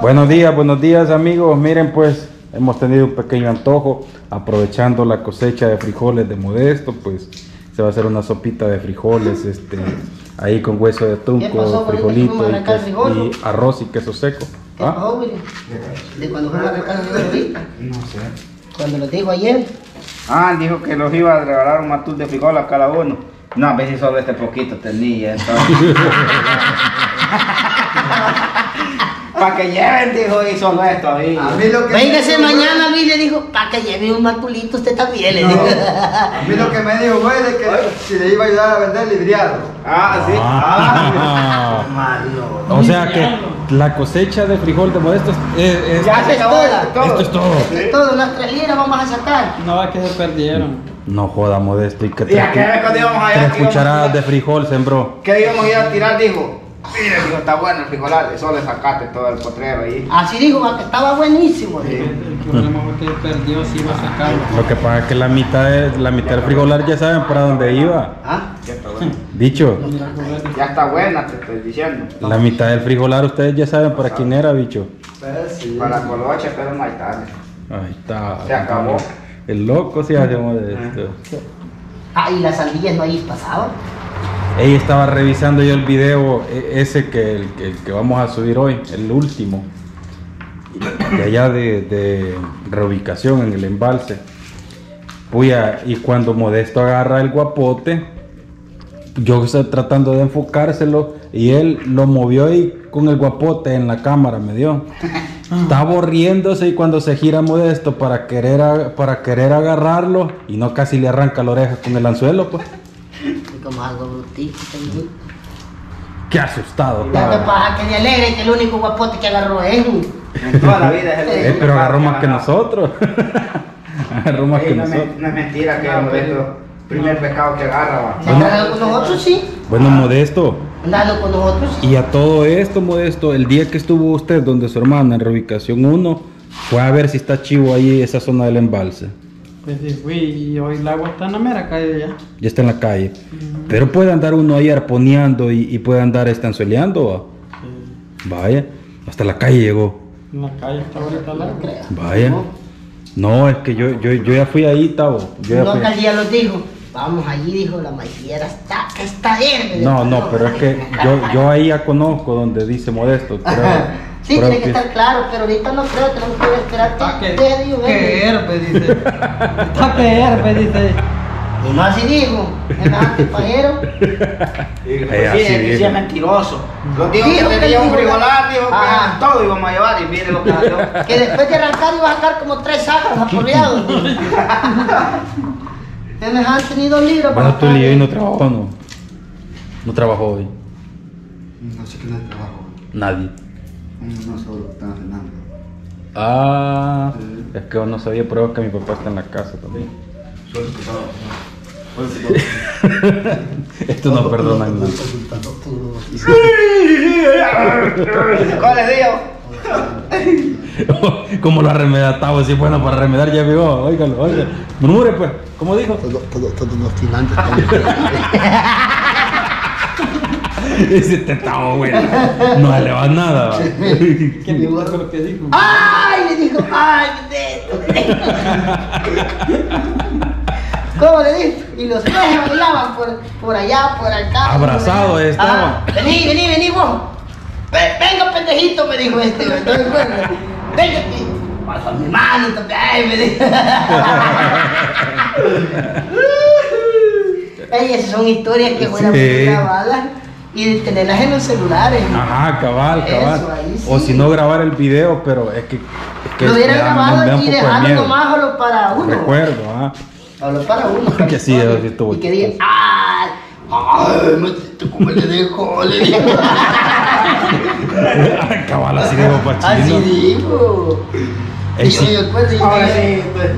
Buenos días, buenos días amigos. Miren pues, hemos tenido un pequeño antojo aprovechando la cosecha de frijoles de Modesto, pues se va a hacer una sopita de frijoles, este, ahí con hueso de ¿Qué tunco, frijolito ¿Fuimos a y, frijol? arroz y queso seco. ¿Qué ¿Ah? pasó, Willy? De cuando a ahorita. No sé. Cuando lo dijo ayer. Ah, dijo que los iba a regalar un matul de frijol a cada uno. No, a veces solo este poquito tenía. entonces. Para que lleven, dijo, y solo esto ahí. A mí lo que Véngase me dijo, mañana, Luis, le dijo, para que lleve un matulito usted también, le No, dijo. a mí lo que me dijo fue de que si le iba a ayudar a vender libriado. Ah, sí. Ah. Malo. O sea que la cosecha de frijol de Modesto es, es- Ya se acabó Esto todo. esto es todo. De todo, unas tres libras vamos a sacar. No, es que se perdieron. No joda Modesto y que ¿Y a qué vez cuando íbamos allá? tres íbamos cucharadas a- de frijol sembró. ¿Qué íbamos a ir a tirar? Dijo. Mire, dijo, está bueno el frijolar. Solo le sacaste todo el potrero ahí. Así dijo, que estaba buenísimo. El problema fue que perdió, si iba a sacarlo. Lo que pasa es que la mitad de, la mitad del frijolar ya saben para dónde iba. Ah, ya está bueno. Bicho, Ya está buena, te estoy diciendo. la mitad del frijolar ustedes ya saben para quién era, bicho. Pues sí. Para coloche, pero no hay tarde. Ahí está. Se acabó. El loco sí hacemos de esto. Ah, y las sandías no ahí pasaban. Ella estaba revisando yo el video, e- ese que, el, que- vamos a subir hoy, el último, de allá de, reubicación en el embalse. Puya, y cuando Modesto agarra el guapote, yo estoy tratando de enfocárselo y él lo movió ahí con el guapote en la cámara, me dio. Estaba riéndose y cuando se gira Modesto para querer, para querer agarrarlo y no casi le arranca la oreja con el anzuelo, pues. Como algo brutito. también. Qué asustado. Estaba. pasa que de alegre que el único guapote que agarró es. En toda la vida es el Eh, pero agarró más que nosotros. agarró más que no, es, nosotros. men- no es mentira que es el primer pescado que agarra. andando con nosotros, sí. Bueno, Modesto. Andando con nosotros, sí. Y a todo esto, Modesto, el día que estuvo usted donde su hermana en reubicación 1, fue a ver si está chivo ahí esa zona del embalse. Pues sí, fui y hoy el agua está en la mera calle ya. Ya está en la calle. Pero puede andar uno ahí arponeando y, y puede andar estanzueleando. Sí, Vaya. Hasta la calle llegó. en la calle está ahorita agua. Vaya. No, es que yo, yo, yo ya fui ahí, Tavo. Yo ya No, fui. día los dijo. Vamos allí, dijo, la maiciera está, está verde. No, no, pero es que yo, yo ahí ya conozco donde dice Modesto. Sí, tiene que estar claro, pero ahorita no creo, tenemos que esperar Está que, que herbe, dice. Está que herbe, dice. Y no así dijo, el antipajero. Y, Eh, pues, sí, es que sí dijo. es mentiroso. Lo dijo Dijo que tenía un frigolar, dijo que Ah. todo íbamos a llevar y mire lo que salió. Que después de arrancar iba a sacar como tres sacos aporreados. Semejante ni dos libros. Bueno, tú y hoy no trabajó, no. No trabajó hoy. No sé el trabajo. Nadie. No sé lo que están haciendo. Ah, es que no sabía, pero es que mi papá está en la casa también. Esto no perdonan nada. ¿Cuál es Dios? Como lo arremedataba, si bueno para remedar ya vio. Óigalo, óigalo. Murmure pues, ¿cómo dijo? Todo, todo, todos los tirantes Ese te estaba bueno. No le va nada. va. ¿Qué me acuerdo lo que dijo? ¡Ay! Le dijo, ¡ay! de- ¿Cómo le dijo? Y los tres bailaban por, por allá, por acá. Abrazados estaban. Ah, vení, vení, vení vos. Ve- Venga, pendejito, me dijo este. ¿no te acuerdas? Venga. Pasa mi mano también, me dijo. Ey, esas son historias que fueran Sí. muy grabadas y de tenerlas en los celulares. Ajá, cabal, cabal. Eso, ahí sí. O si no grabar el video, pero es que. Es que Lo da- grabado un y dejarlo nomás solo para uno. Recuerdo, ah. Solo para uno. Porque sí, eso sí estuvo Y que diga, ¡ay! ¡Ay! ¿cómo le dejó? Le dijo. Ay, cabal, así digo Así Pachino. dijo. Ey, Y yo y Ahora sí, pues.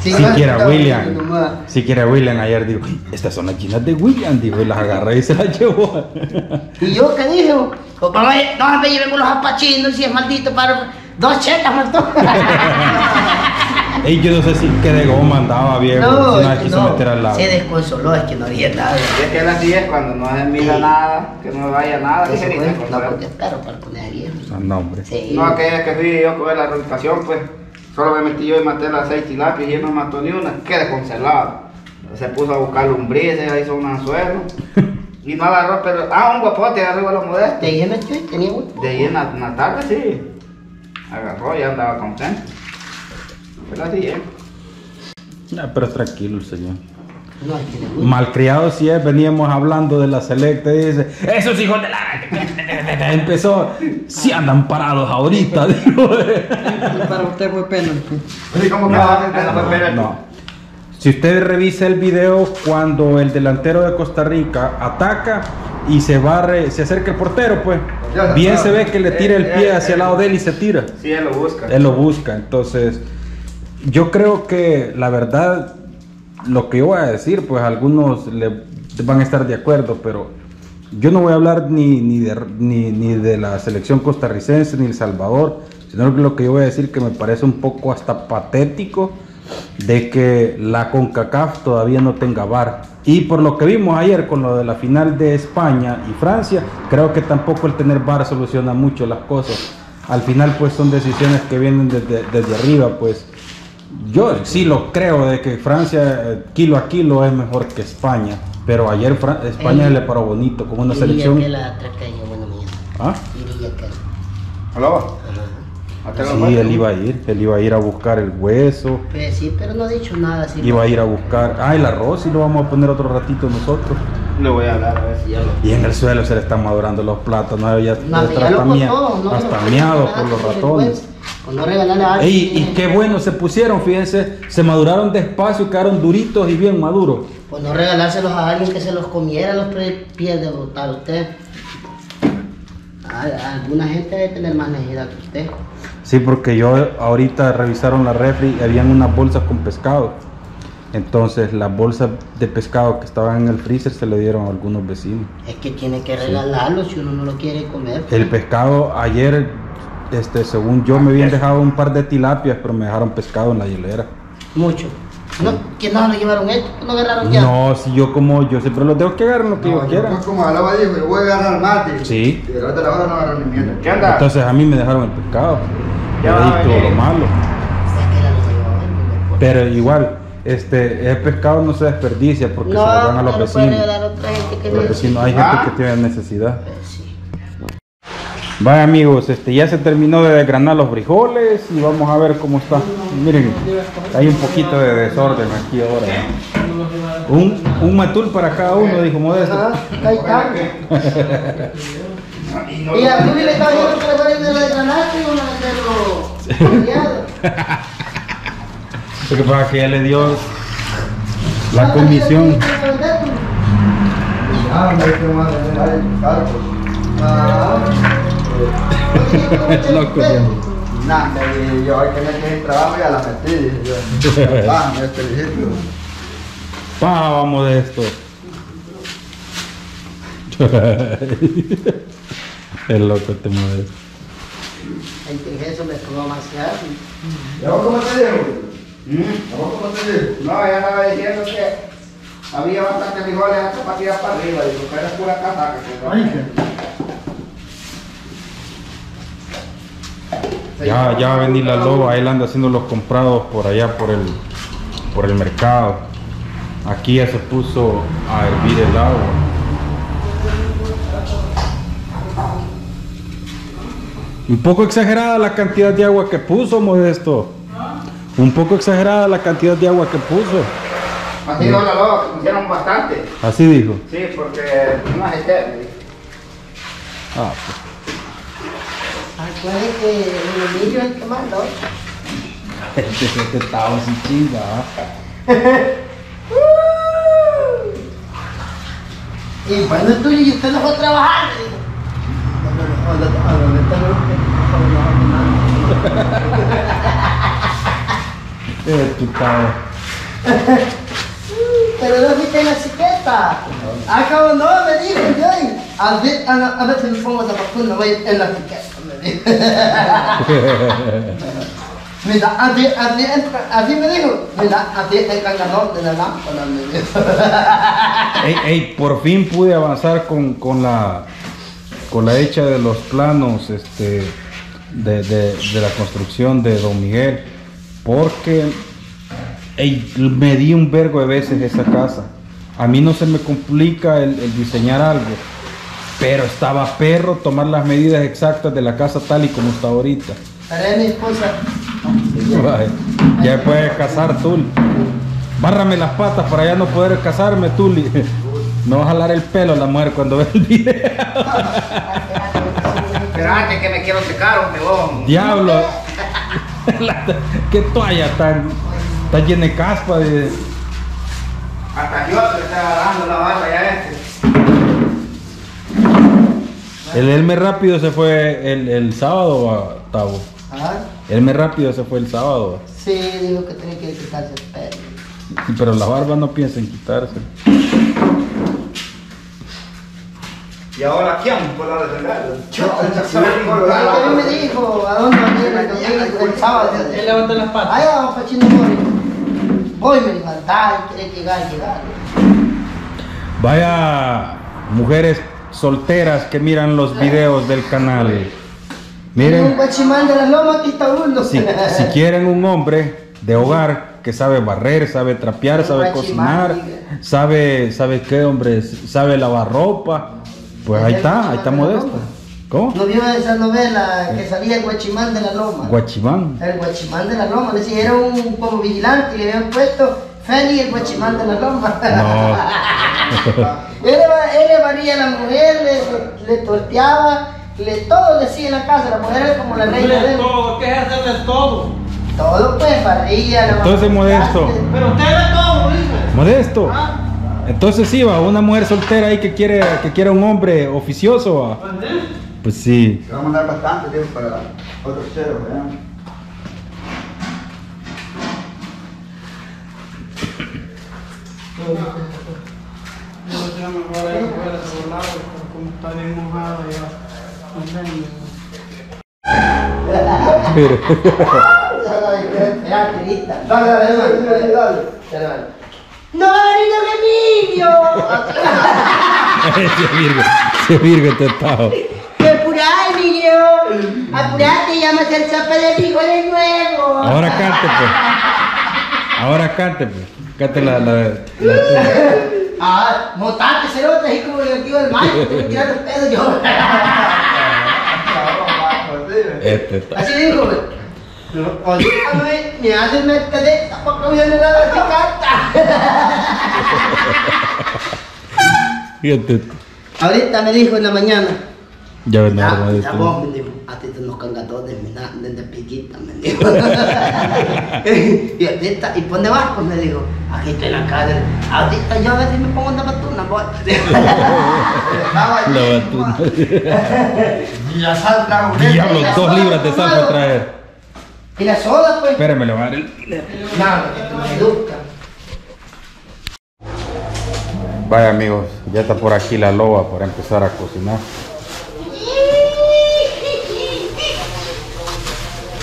Sí, Si no, quiera estaba William, viendo nomás. si quiera William ayer dijo, estas son las chinas de William, dijo, y las agarré y se las llevó. Y yo, ¿qué dijo? Pues, mamá, no me lleven con los apachinos si es maldito para dos chetas, mató. Ey, yo no sé si que de goma andaba viejo, No, si es nadie que quiso no, meter al lado. se desconsoló, es que no había nada. Es que él así es cuando no se mira Sí. nada, que no vaya nada, fue, pues, no, porque espero para poner a viejo. Ah, no, hombre. Sí. No, aquella que fui yo con la reubicación, pues, solo me metí yo y maté las seis tilapias y él no mató ni una, quedé congelado. Se puso a buscar lombrices, hizo un anzuelo. Y no agarró, pero, ah, un guapote arriba de los modestos. ¿Te dije metió y tenía uno? De ahí en la, en la tarde, sí. Agarró y andaba contento. Pero así es. Ah, pero tranquilo el señor. Malcriado si es, veníamos hablando de la selecta y dice, esos hijos de la... Empezó, si andan parados ahorita. para usted fue penalti. No, no, No. Si usted revisa el video cuando el delantero de Costa Rica ataca y se barre, se acerca el portero, pues bien se ve que le tira el pie hacia el lado de él y se tira. Sí, él lo busca. Él lo busca. Entonces, yo creo que la verdad, lo que yo voy a decir, pues algunos le van a estar de acuerdo, pero yo no voy a hablar ni, ni, de, ni, ni de la selección costarricense ni El Salvador, sino lo que yo voy a decir que me parece un poco hasta patético de que la CONCACAF todavía no tenga VAR. Y por lo que vimos ayer con lo de la final de España y Francia, creo que tampoco el tener VAR soluciona mucho las cosas. Al final pues son decisiones que vienen desde, desde arriba, pues yo sí lo creo de que Francia eh, kilo a kilo es mejor que España, pero ayer Fra- España Ey. le paró bonito con una selección... que la tracaña, bueno, mía. ¿Ah? Diría que. ¿Aló? Ajá. ¿Hasta lo Sí, él iba a ir, él iba a ir a buscar el hueso, Pues sí, pero no ha dicho nada. Iba a ir a buscar... Ah, el arroz y lo vamos a poner otro ratito nosotros. Le voy a hablar a ver si ya lo. Y en el suelo se le están madurando los plátanos, ya, No, ya no, hasta no, miado no, por los ratones. Ey, y qué bueno se pusieron, fíjense, se maduraron despacio, quedaron duritos y bien maduros. Pues no regalárselos a alguien que se los comiera, los pre- pierde votar usted. A- alguna gente debe tener más necesidad que usted. Sí, porque yo ahorita revisaron la refri y habían unas bolsas con pescado. Entonces las bolsas de pescado que estaban en el freezer se le dieron a algunos vecinos. Es que tiene que regalarlo si uno no lo quiere comer. El pescado ayer, este, según yo me habían dejado un par de tilapias, pero me dejaron pescado en la hielera. Mucho. No, que no lo llevaron esto, no agarraron ya. No, si yo como, yo siempre los dejo que agarren lo que No, ellos yo quieran. pues como hablaba dijo, yo voy a agarrar mate. Sí. Y de la otra hora no agarró ni mierda. ¿Qué onda? Entonces a mí me dejaron el pescado. Ya va a todo lo malo. Pero igual, este, el pescado no se desperdicia porque No, se lo dan a no los lo puede vecinos. a otra gente que Los no vecinos, hay Ah. gente que tiene necesidad. Sí. Vaya amigos, este ya se terminó de desgranar los frijoles y vamos a ver cómo está. Miren, hay un poquito de desorden aquí ahora. Un, un matul para cada uno, dijo Modesto. Ajá, ahí está. Y a Juli le estaba diciendo que le fuera de lo de granate y uno de lo aliado. Lo que pasa es que ya le dio la comisión. Ah, no hay que más pues. Ah. Loco, Nah, que yo hay que meter el trabajo y a la metí, dije yo. Ah, me felicito. Vamos de esto. El loco te Modesto. La inteligencia me tomó demasiado. ¿Y a vos cómo te digo? ¿Mm? ¿A vos cómo te digo? No, ya andaba diciendo que había bastante frijoles hasta para tirar para arriba, digo, que era pura casaca. Ya, ya va a venir la loba, él anda haciendo los comprados por allá por el, por el mercado. Aquí ya se puso a hervir el agua. Un poco exagerada la cantidad de agua que puso, Modesto. Un poco exagerada la cantidad de agua que puso. Así no la loba, que pusieron bastante. Así dijo. Sí, porque no es eterno. Ah, Acuérdate que el humillo es que más. Este estaba así chinga. Y bueno, tú usted no va a trabajar. Estupado. Pero no viste la chiqueta. Acabo no, me yo. A ver, ver si me pongo la vacuna, voy en la chiqueta. Me por fin pude avanzar con, con la con la hecha de los planos este, de, de- la construcción de Don Miguel. Porque ey, me di un vergo de veces esa casa. A mí no se me complica el diseñar algo. Pero estaba perro tomar las medidas exactas de la casa tal y como está ahorita. Es mi esposa. Ya puedes casar tú. Bárrame las patas para ya no poder casarme, Tuli. Me va a jalar el pelo la mujer cuando ve el video. Pero antes que me quiero secar un pegón. Diablo. Qué toalla tan, tan llena de caspa. De... Hasta yo le está agarrando la barba ya este. El Elme rápido se fue el, el sábado, a Tavo. Ah, Elme rápido se fue el sábado. sí, dijo que tenía que quitarse el pelo. Sí, Pero la barba no piensa en quitarse. Y ahora quién puede defenderlo. Ay, que a mí me dijo, ¿a dónde va a ir el el sábado? Él levanta las patas. Allá vamos para Chino Mori. Voy, me dijo, anda, quiere llegar, llegar. Vaya mujeres solteras que miran los videos del canal. Miren, si, si quieren un hombre de hogar que sabe barrer, sabe trapear, sabe cocinar, sabe, sabe qué hombre, sabe lavar ropa, pues ahí está, ahí está modesto. ¿Cómo? ¿No vio esa novela que salía el guachimán de la loma? Guachimán. El guachimán de la loma, decía, era un como vigilante y le habían puesto Feli el guachimán de la loma. No. él le varía a la mujer, le, le torteaba, le, todo le hacía en la casa, la mujer era como la reina de él. todo, ¿qué es hacerle todo? Todo pues, barría, la Entonces, Modesto. Pero usted ve todo, dice. Modesto. Ah. Entonces sí, va, una mujer soltera ahí que quiere, que quiera un hombre oficioso, va. Pues sí. Te vamos a dar bastante tiempo para otros cero, vean. Fuera, lado, porque como está bien mojado ya. No Virgo, ese Virgo te estaba. ¡Qué apurá, Emilio! ¡Apurate, llamas el sopa de nuevo! Ahora cante, pues. Ahora cante, pues. Cante la, la, la- Ah, motate, cerote, así como el tío del mayo, tirar los pedos yo. Este. Así dijo, güey. Ahorita me, me hace mercadeta porque dar la chicata. Fíjate. Ahorita me dijo en la mañana. Ya no, Ya, ya vos, me dijo, a ti te nos cangadores, me dan de piquita, me dijo. y ahorita, ¿y vas? Pues me dijo, aquí estoy en la calle. Ahorita yo a ver si me pongo una batuna, voy. La batuna. Y la sal trago Diablo, dos libras de sal para traer. Y la soda, pues. Espérame, le voy a dar el. No, que te educa. Vaya amigos, ya está por aquí la loba para empezar a cocinar.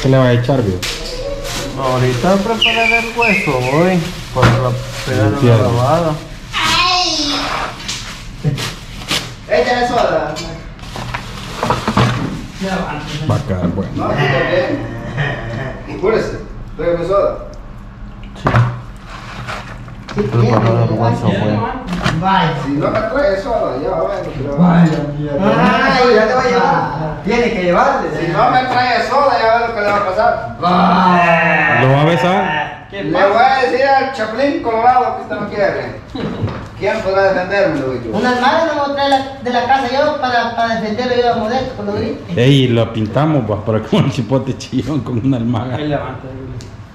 ¿Qué le va a echar, viejo? Ahorita preparar el hueso, voy. Para la pegar en la lavada. Échale la soda. Va a quedar bueno. No, sí, también. Apúrese, tráigame soda. Sí, Preparar el hueso, güey. Vaya. Si no me trae soda, ya va a ver. pero- Ay, ya te va a llevar. Tiene que llevarle. Si no me trae soda, va a lo que le va a pasar. ¿Lo va a besar? ¿Qué Le voy a decir al Chaplin Colorado que usted no quiere. ¿Quién podrá defenderme, lo digo? Una almada no me voy a traer de la casa yo para, para defenderlo yo a Modesto cuando grite. Ey, lo pintamos pues, para con el chipote chillón con una almaga.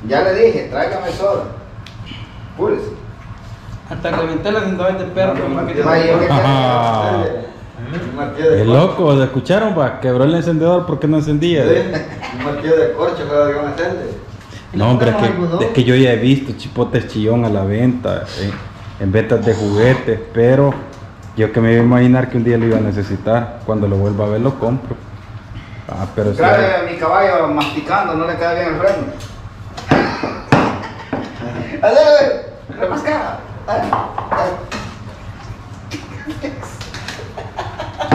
Ya le dije, tráigame soda. Apúrese. Hasta reventé la dentadura de el loco, ¿lo escucharon? Va? Quebró el encendedor porque no encendía. Un martillo de corcho que lo iban a hacerle. No, hombre, es que, es que yo ya he visto chipotes chillón a la venta, en, en ventas de juguetes, pero yo que me iba a imaginar que un día lo iba a necesitar. Cuando lo vuelva a ver, lo compro. Ah, pero sí. Trae a mi caballo masticando, no le queda bien el freno. Dale, repasca.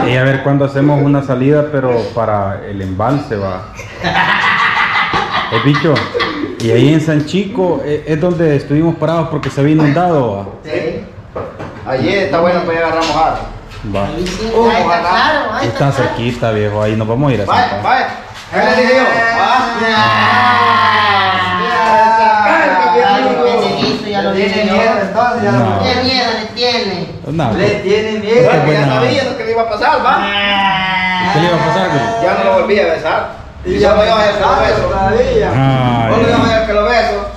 Y a ver cuándo hacemos una salida, pero para el embalse va. El bicho. Y ahí en San Chico eh, es donde estuvimos parados porque se había inundado. va. Sí. Ayer está bueno para llegar a mojar. Va. Ahí sí, Uh, ahí está ojalá. claro, ahí Está claro. cerquita, viejo. Ahí nos vamos a ir a Vaya, sentar. vaya. ¿Qué le dije yo? Ah, ya ya lo Tiene miedo entonces, ya No. ¿Qué miedo le tiene? No, Le pues, tiene miedo. Bueno, ya sabía lo que le iba a pasar, va. ¿Qué le iba a pasar? güey? Ya no lo volví a besar. Y Y ya el que lo sabe beso. todavía. Ay, yo soy el que lo beso.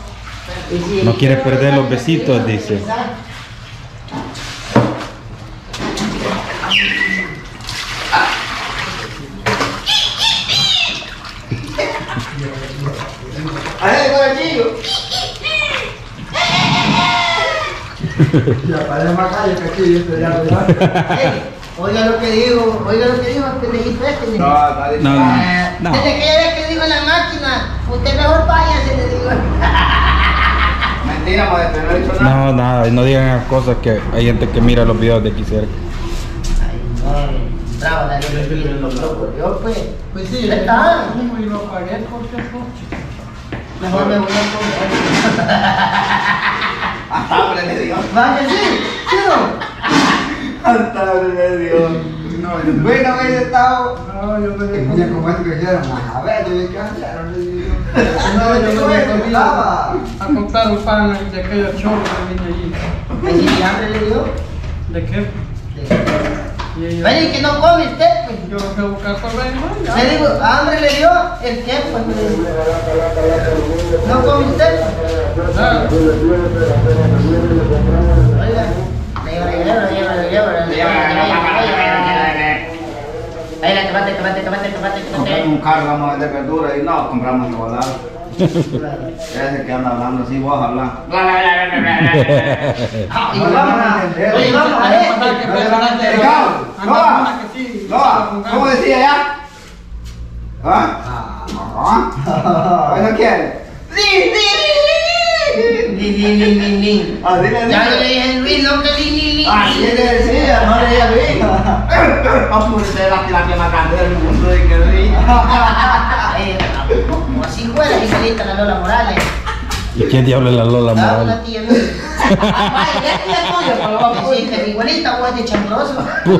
Si- No quiere perder los besitos, dice. Ahí Ya parece más calle que aquí, ya lo ya. Ey, Oiga lo que digo, oiga lo que dijo el pendejito este. le digo. No, diciendo. No, Ah, no. Desde aquella vez que digo en la máquina, usted mejor váyase, le digo. Mentira, modeste, no he dicho nada. No, nada, no digan cosas que hay gente que mira los videos de aquí cerca. Ay, no, bravo, la. Yo pues, Pues sí, Ya yo está. mismo y lo pagué porque mejor me voy a comer. Dio. Vaya, sí, sí, no. Hasta le dio. No, yo no. Bueno, estado. No, yo me Que he mira comido. como es que dijeron, a ver, yo me. No, yo me he comido. estaba. A comprar un pan de aquella chorro que vine Ay, sí, hambre le dio. allí. ¿De qué? Y ella- Vaya, y que no come usted, pues. Yo lo fui a buscar por ahí, ¿no? Ya. Le digo, hambre le dio, el qué, pues. No come usted. Nada. Oiga, le llevo, le llevo, le llevo, le llevo, le llevo, le llevo. Ahí la tomate, tomate, tomate, tomate, Compramos tomate. un carro, vamos a vender verdura y no, compramos igualdad. Ese que anda hablando así, vos hablas. Ah, y vamos a entender. Oye, vamos a ¿cómo decía ya? ¿Ah? ¿Ah? Ya no le dije. dije Luis, no que. Así le decía, no le decía Luis. Vamos a hacer la tilapia más grande del mundo y que Luis. Eh, salita la Lola Morales. ¿Y quién diablo es la Lola Ah, Morales? una tía mía. Vaya, ya es tía tuya, pero vamos a decir que igualita de chambroso. No,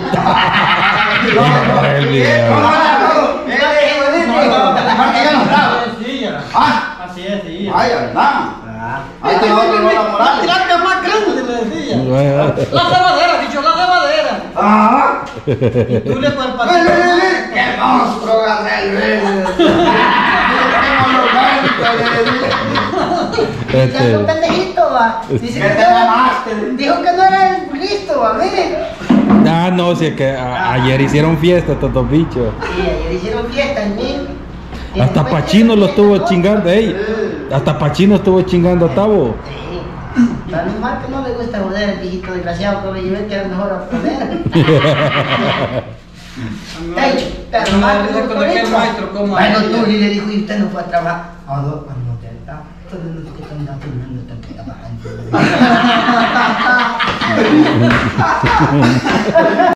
no, no. Eh, eh, eh. Ah, Así es, sí. ay, ¿verdad? Ah. Otro Lola La Morales. tilapia más grande, decía. La cebadera, dicho, la cebadera. Ah, Tú le. ¡Qué monstruo, Gabriel! Este, un pendejito, va. Dice ¿Qué que te no-? Dijo que no era el listo, va, mire. ah, no, si es que a- ayer hicieron fiesta estos dos bichos. Y ayer hicieron fiesta en mí. Y Hasta Pachino lo estuvo chingando, ey. Hasta Pachino estuvo chingando a Tavo. Sí. Tan mal que no le gusta joder el viejito desgraciado que me llevé que era mejor a poner. Ey, pero No, mal que no con aquel maestro, ¿cómo Bueno, tú y le dijo, y usted no fue a trabajar. ¿A dónde? Cuando te está. Todo el mundo que está andando,